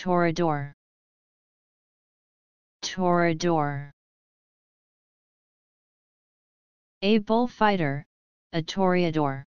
Torador Torador A bullfighter, a toreador.